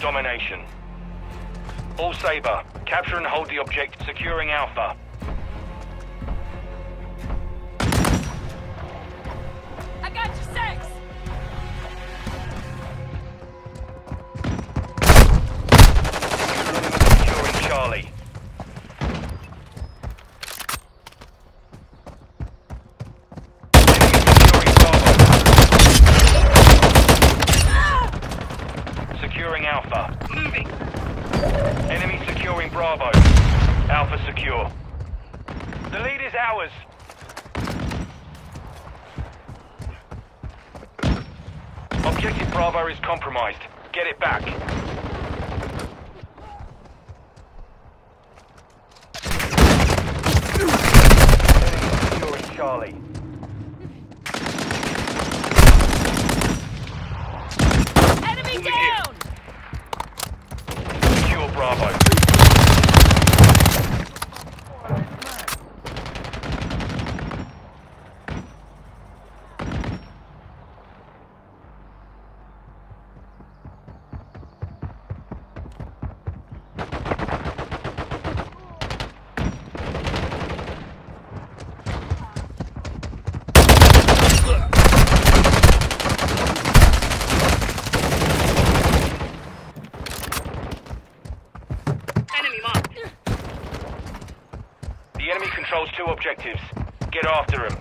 domination. All Sabre, capture and hold the object, securing Alpha. Objectives. Get after him.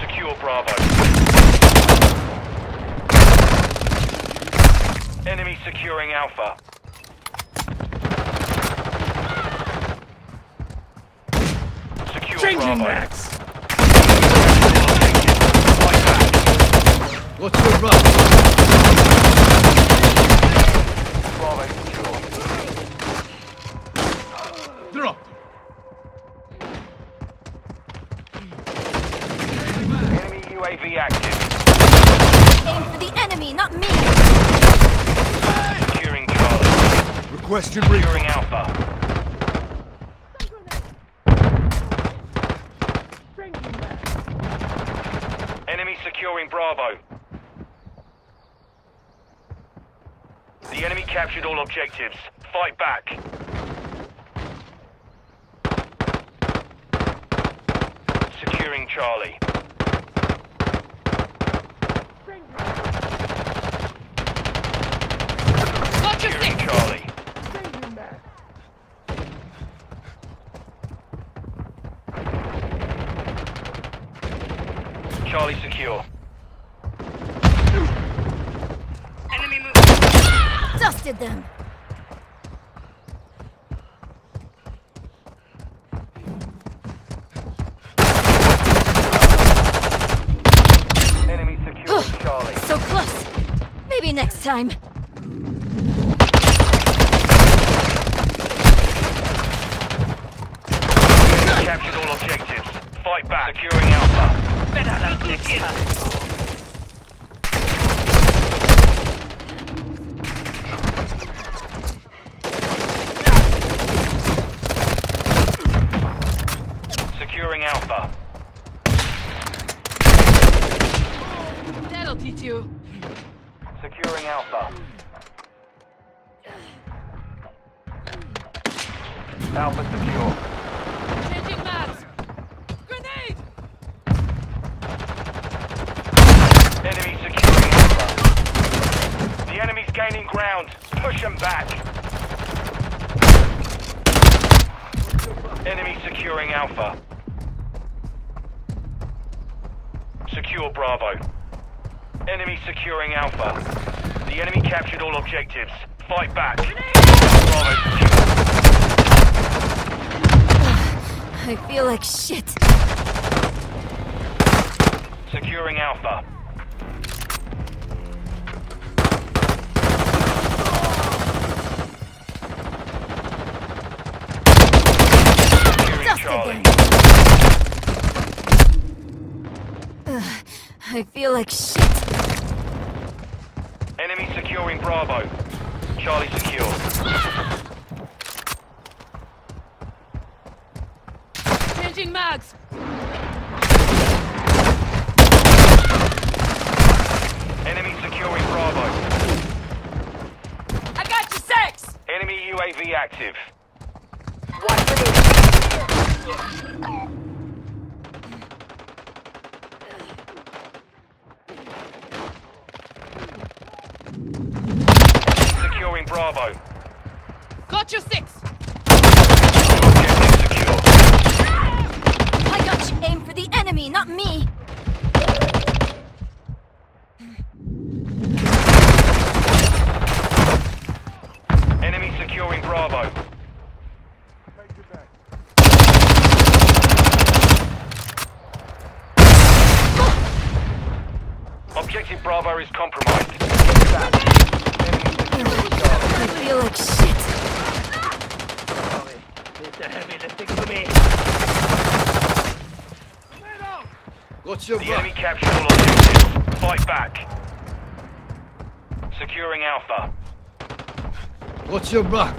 Secure Bravo. Enemy securing Alpha. Secure Changing Bravo. max! Fight back. What's your run? Bravo secure. Drop! Enemy UAV active. Aim for the enemy, not me! Securing Requesting Securing Alpha. Enemy securing Bravo. The enemy captured all objectives. Fight back. Securing Charlie. Watch your Securing six! Charlie. Charlie secure. Enemy Dusted them! Enemy securing Charlie. So close! Maybe next time. Captured all objectives. Fight back. Securing Alpha. Better luck next time. Securing Alpha. That'll teach you. Securing Alpha. Alpha secure. Changing mags! Grenade! Enemy securing Alpha. The enemy's gaining ground. Push them back. Enemy securing Alpha. Secure Bravo. Enemy securing Alpha. The enemy captured all objectives. Fight back. Bravo secure. I feel like shit. Securing Alpha. I feel like shit. Enemy securing Bravo. Charlie secure. Changing mags. Enemy securing Bravo. I got you, Sex! Enemy UAV active. One for me. Securing Bravo. Got your six. Objective secure. I got you. Aim for the enemy, not me. Enemy securing Bravo. Objective Bravo is compromised. Get back. Enemy securing Charlie. I feel like shit. Mr. Heavy, listen to me. What's your The enemy captured all objectives. Fight back. Securing Alpha. What's your back?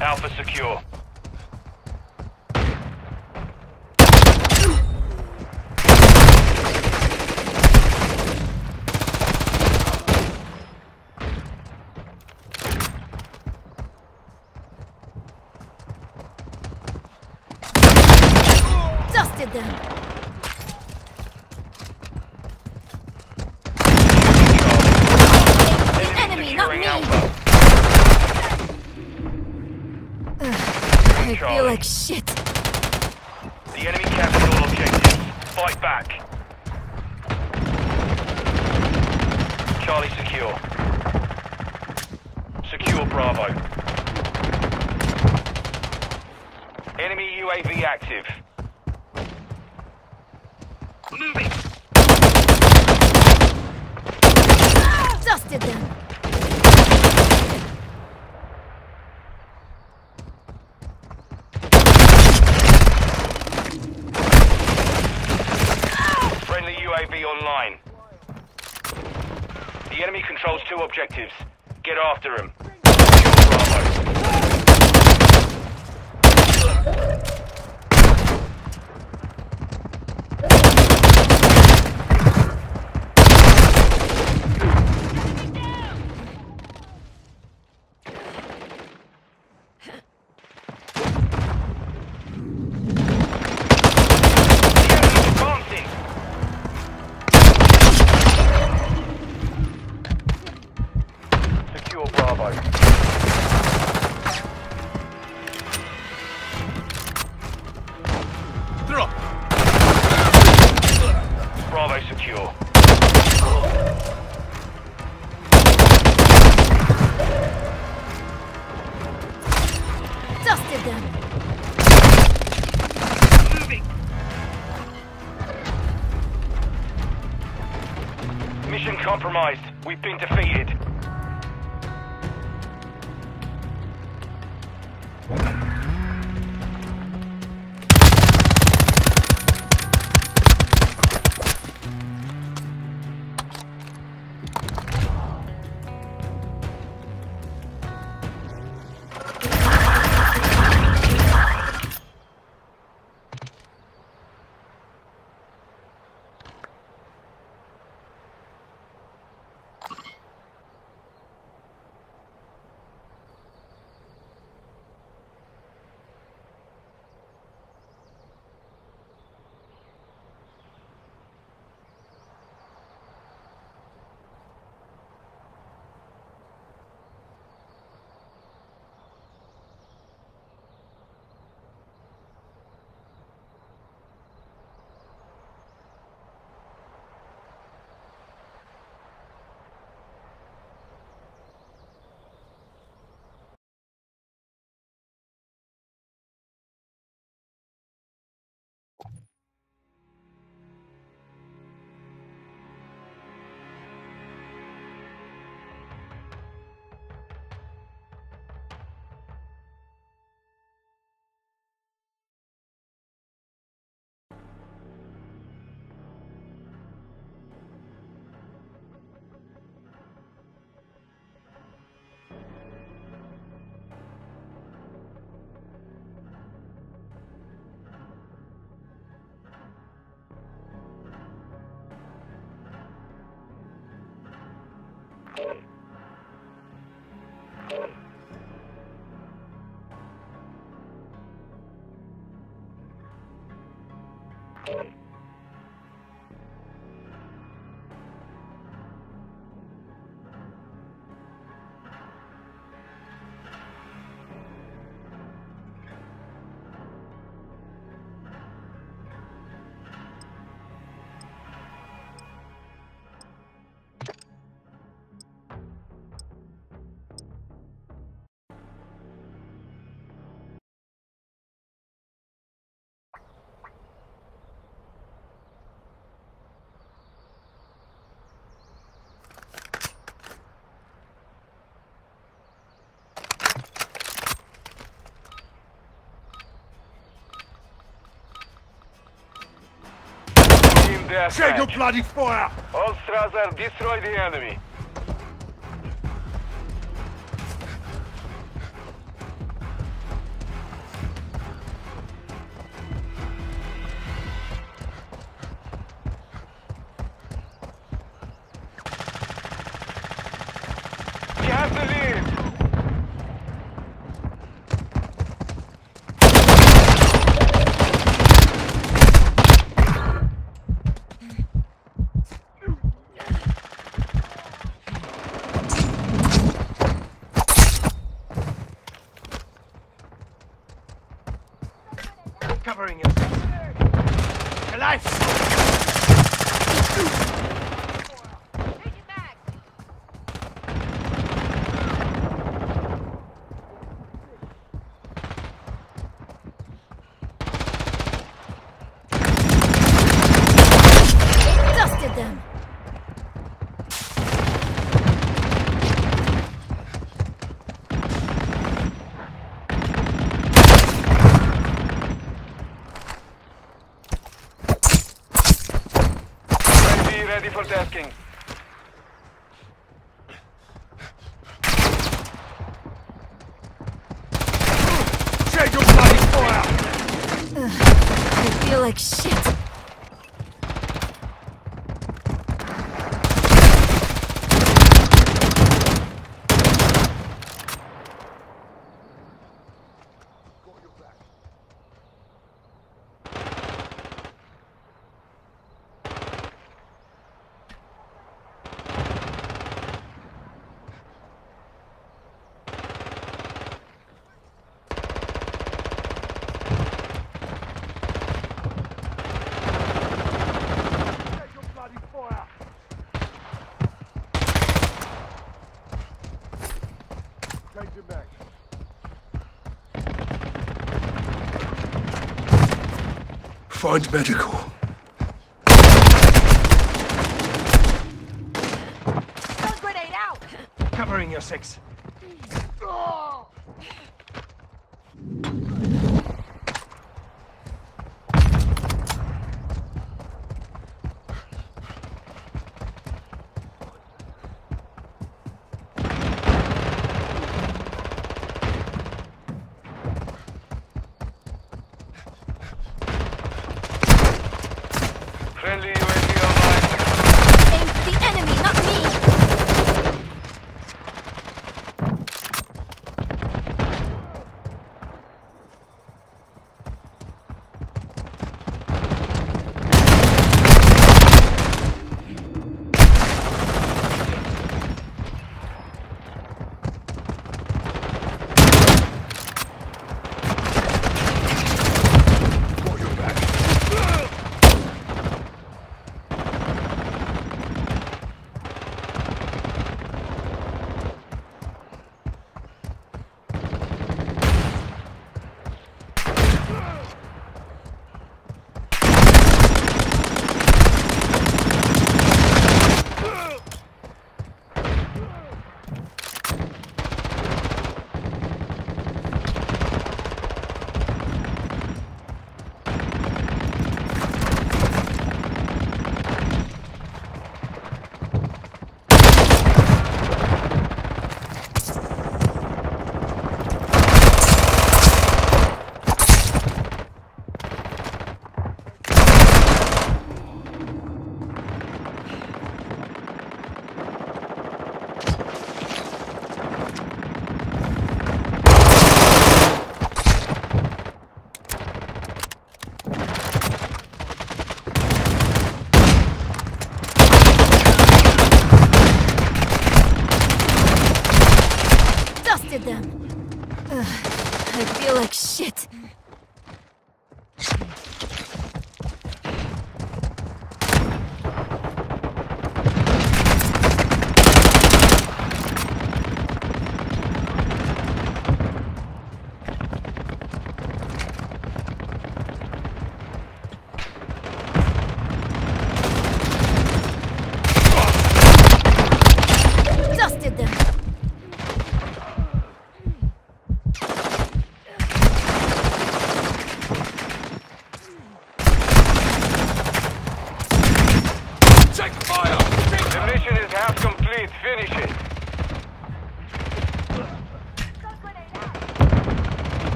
Alpha secure. Dusted them. The enemy, not securing me. Alpha. I feel Charlie. like shit. The enemy captured all objectives. Fight back. Charlie secure. Secure Bravo. Enemy UAV active. Moving. Dusted them. Friendly UAV online. The enemy controls two objectives. Get after him. Compromised. We've been defeated. Your deathmatch. bloody fire! All Strasser, destroy the enemy. Ready for tasking. Check your bloody fire! I feel like shit. Check your bloody fire! Take him back. Find medical. Stun grenade out! Covering your six.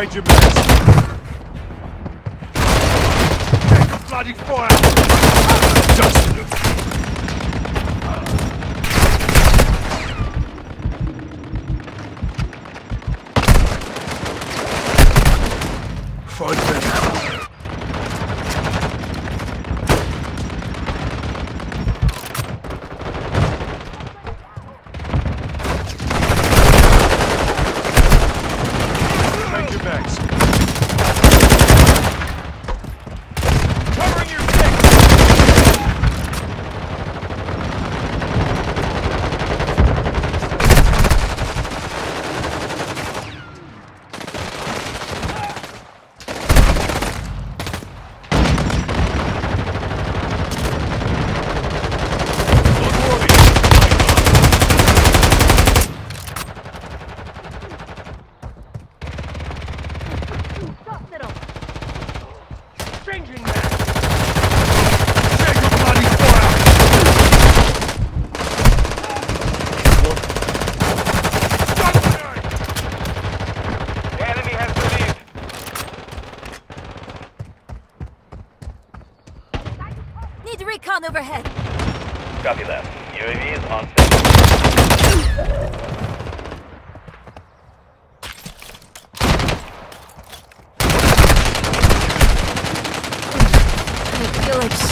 Change your minutes. Take the bloody fire! Just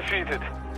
defeated.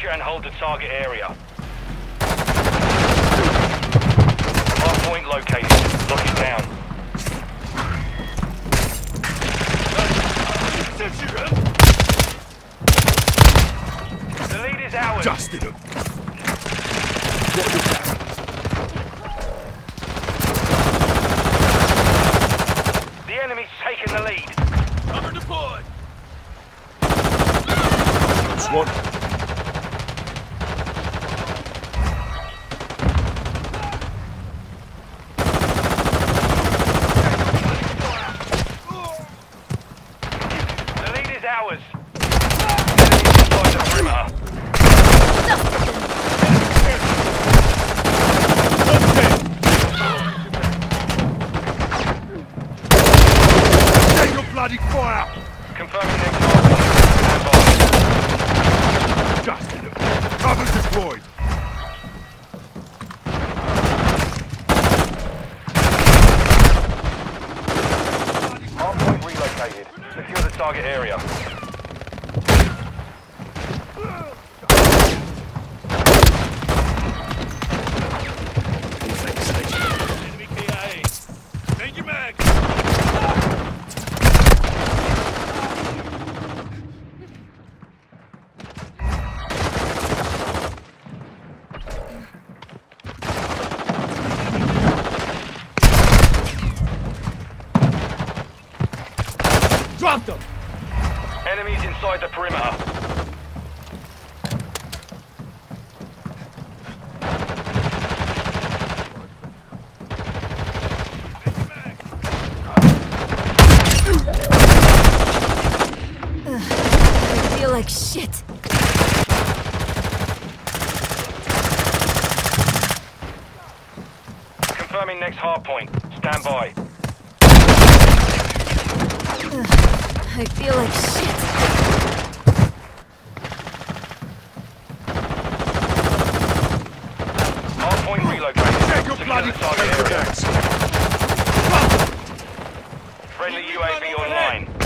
Capture and hold the target area. Hardpoint located. Lock it down. The lead is ours. Dusted him. Take your bloody finger out! Friendly UAV online.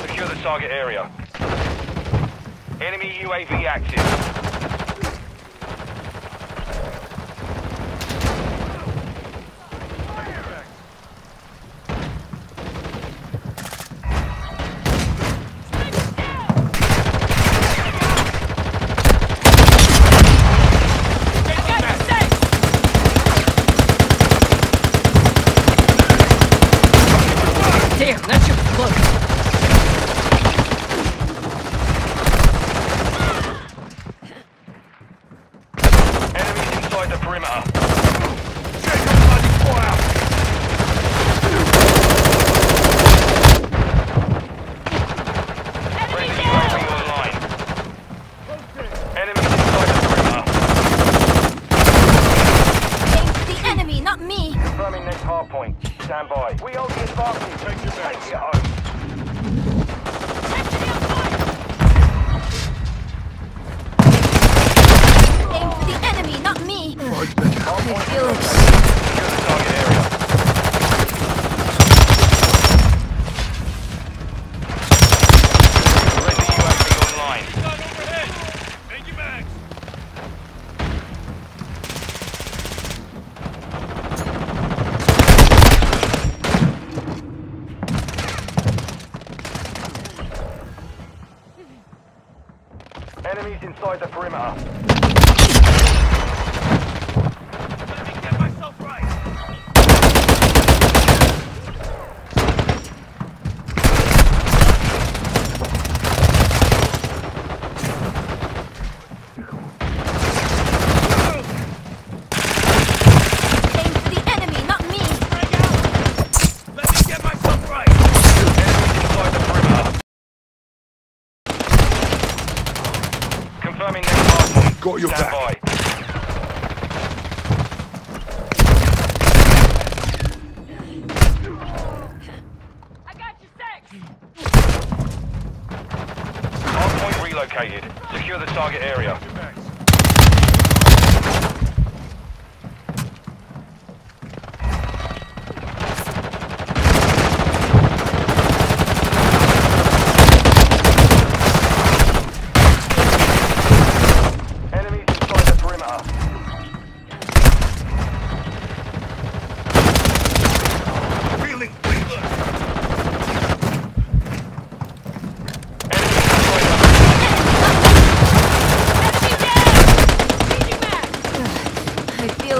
Secure the target area. Enemy UAV active.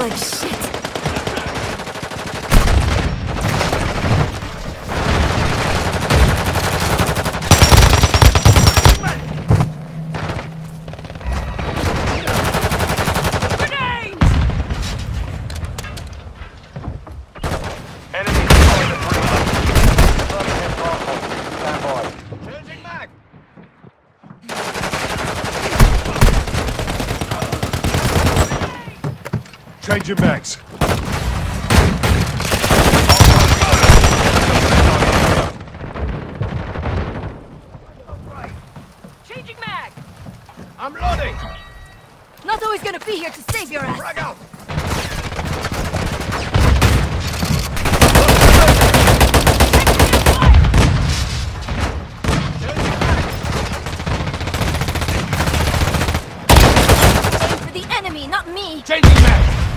like shit. Load your mags. Changing mag. I'm loading. Not always gonna be here to save your ass. Frag out. Changing back!